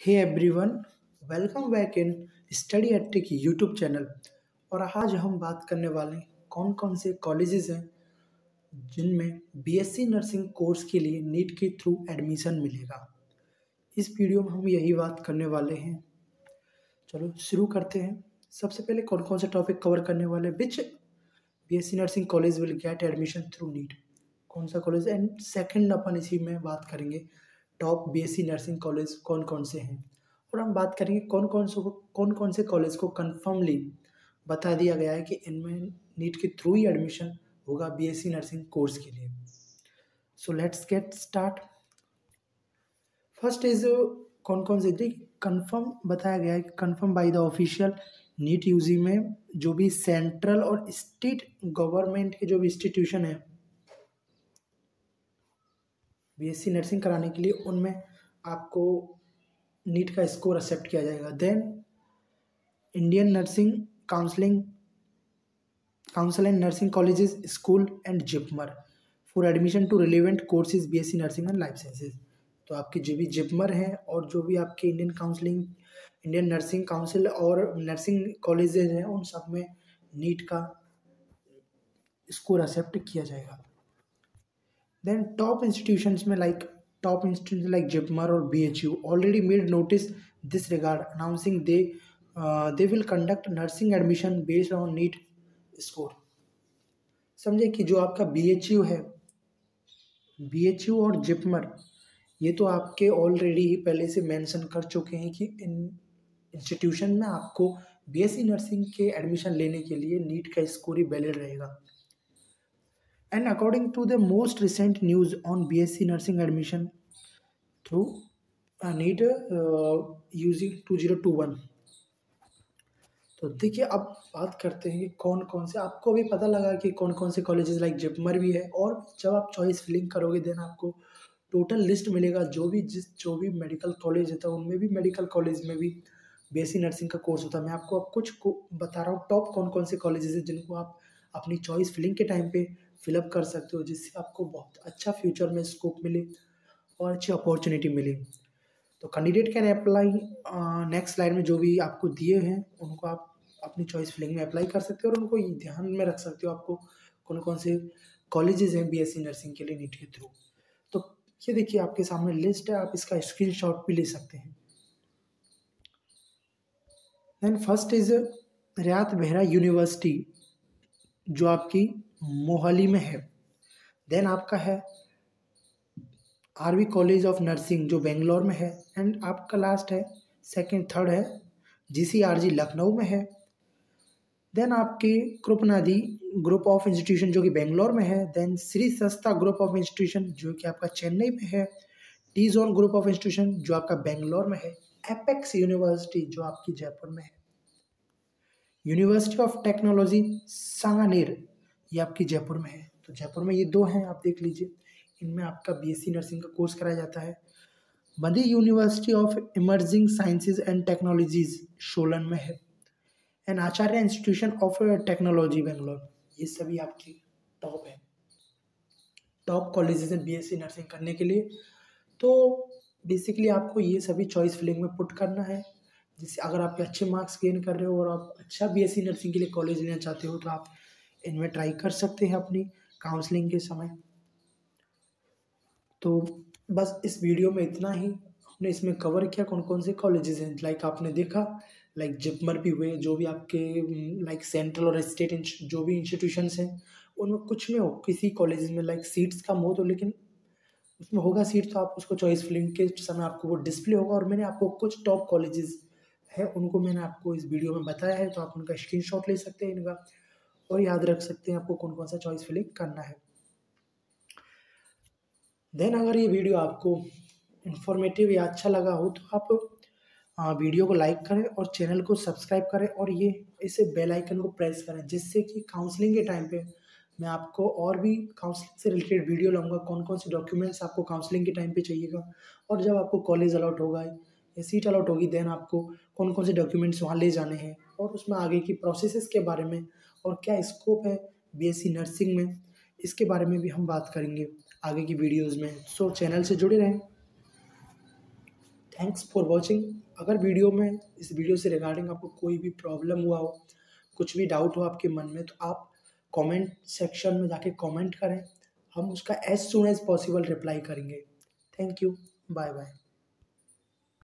Hey everyone welcome back in study एट्रिक YouTube channel और आज हम बात करने वाले हैं कौन कौन से कॉलेजेस हैं जिनमें बीएससी नर्सिंग कोर्स के लिए नीट के थ्रू एडमिशन मिलेगा। इस वीडियो में हम यही बात करने वाले हैं। चलो शुरू करते हैं। सबसे पहले कौन कौन से टॉपिक कवर करने वाले which BSc nursing college will get admission through NEET कौन सा कॉलेज एंड सेकंड अपन इसी में बात करेंगे। टॉप बीएससी नर्सिंग कॉलेज कौन कौन से हैं? और हम बात करेंगे कौन कौन से कौन कौन से कॉलेज को कन्फर्मली बता दिया गया है कि इनमें नीट के थ्रू ही एडमिशन होगा बीएससी नर्सिंग कोर्स के लिए। So let's get start first is कौन कौन से कन्फर्म बताया गया है कि confirm by the official NEET UG में जो भी सेंट्रल और स्टेट गवर्नमेंट के जो भी इंस्टीट्यूशन है बीएससी नर्सिंग कराने के लिए उनमें आपको नीट का स्कोर एक्सेप्ट किया जाएगा। Then Indian nursing counselling council and nursing colleges school and JIPMER for admission to relevant courses B BSc nursing and life sciences तो आपके जो भी जिपमर हैं और जो भी आपके Indian counselling Indian nursing council और नर्सिंग कॉलेजेज हैं, उन सब में नीट का स्कोर एक्सेप्ट किया जाएगा। टॉप इंस्टीट्यूशंस में like top institution like JIPMER और B H U already made notice this regard announcing they they will conduct nursing admission based on NEET score समझे कि जो आपका बी एच यू है B H U और जिपमर ये तो आपके ऑलरेडी ही पहले से मेंशन कर चुके हैं कि इन इंस्टीट्यूशन में आपको बीएससी नर्सिंग के एडमिशन लेने के लिए नीट का स्कोर ही वैलिड रहेगा। And according to the most recent news on BSc nursing admission through uh, NEET uh, using 2021 तो देखिए अब बात करते हैं कि कौन कौन से आपको भी पता लगा कि कौन कौन से कॉलेजेस लाइक जिपमर भी है और जब आप चॉइस फिलिंग करोगे देन आपको टोटल लिस्ट मिलेगा जो भी जिस जो भी मेडिकल कॉलेज होता है उनमें भी मेडिकल कॉलेज में भी बीएससी नर्सिंग का कोर्स होता है। मैं आपको अब कुछ को बता रहा हूँ टॉप कौन कौन से कॉलेजेस हैं जिनको आप अपनी चॉइस फिलिंग के टाइम पे फिलअप कर सकते हो, जिससे आपको बहुत अच्छा फ्यूचर में स्कोप मिले और अच्छी अपॉर्चुनिटी मिले। तो candidate can apply next slide में जो भी आपको दिए हैं, उनको आप अपनी चॉइस फिलिंग में अप्लाई कर सकते हो और उनको ध्यान में रख सकते हो आपको कौन कौन से कॉलेजेस हैं बीएससी नर्सिंग के लिए नीट के थ्रू। तो ये देखिए, आपके सामने लिस्ट है, आप इसका स्क्रीनशॉट भी ले सकते हैं। Then first is Rayat Bahra university जो आपकी मोहाली में है। देन आपका है आरवी कॉलेज ऑफ़ नर्सिंग जो बेंगलोर में है। एंड आपका लास्ट है सेकंड थर्ड है जीसीआरजी लखनऊ में है। देन आपकी कृपनादी ग्रुप ऑफ़ इंस्टीट्यूशन जो कि बेंगलोर में है। देन श्री सस्ता ग्रुप ऑफ़ इंस्टीट्यूशन जो कि आपका चेन्नई में है। T John group of institution जो आपका बेंगलोर में है। एपेक्स यूनिवर्सिटी जो आपकी जयपुर में है। यूनिवर्सिटी ऑफ़ टेक्नोलॉजी सांगानेर ये आपकी जयपुर में है। तो जयपुर में ये दो हैं, आप देख लीजिए। इनमें आपका बीएससी नर्सिंग का कोर्स कराया जाता है। Baddi university of emerging sciences and technologies Solan में है। And Acharya institution of technology Bangalore ये सभी आपकी टॉप है। टॉप कॉलेजेस हैं बीएससी नर्सिंग करने के लिए। तो बेसिकली आपको ये सभी चॉइस फिलिंग में पुट करना है। जिससे अगर आप अच्छे मार्क्स गेन कर रहे हो और आप अच्छा बीएससी नर्सिंग के लिए कॉलेज लेना चाहते हो तो आप इनमें ट्राई कर सकते हैं अपनी काउंसलिंग के समय। तो बस इस वीडियो में इतना ही। हमने इसमें कवर किया कौन कौन से कॉलेजेस हैं। लाइक आपने देखा लाइक जिपमर भी हुए, जो भी आपके लाइक सेंट्रल और स्टेट जो भी इंस्टीट्यूशंस हैं, उनमें कुछ में हो, किसी कॉलेज में लाइक सीट्स कम हो तो लेकिन उसमें होगा सीट तो आप उसको चॉइस फिलिंग के समय आपको वो डिस्प्ले होगा। और मैंने आपको कुछ टॉप कॉलेजेस है, उनको मैंने आपको इस वीडियो में बताया है तो आप उनका स्क्रीनशॉट ले सकते हैं इनका। और याद रख सकते हैं आपको कौन कौन सा चॉइस फिलिंग करना है। देन अगर ये वीडियो आपको इन्फॉर्मेटिव या अच्छा लगा हो तो आप वीडियो को लाइक करें और चैनल को सब्सक्राइब करें और ये, इसे बेल आइकन को प्रेस करें, जिससे कि काउंसलिंग के टाइम पे मैं आपको और भी काउंसलिंग से रिलेटेड वीडियो लाऊँगा कौन कौन से डॉक्यूमेंट्स आपको काउंसलिंग के टाइम पे चाहिएगा। और जब आपको कॉलेज अलाउट होगा, या सीट अलाउट होगी देन आपको कौन कौन से डॉक्यूमेंट्स वहाँ ले जाने हैं और उसमें आगे की प्रोसेस के बारे में और क्या स्कोप है बीएससी नर्सिंग में? इसके बारे में भी हम बात करेंगे आगे की वीडियोस में। सो चैनल से जुड़े रहें। थैंक्स फॉर वॉचिंग अगर वीडियो में, इस वीडियो से रिगार्डिंग आपको कोई भी प्रॉब्लम हुआ हो, कुछ भी डाउट हो आपके मन में तो आप कमेंट सेक्शन में जाके कमेंट करें। हम उसका as soon as possible reply करेंगे। Thank you bye bye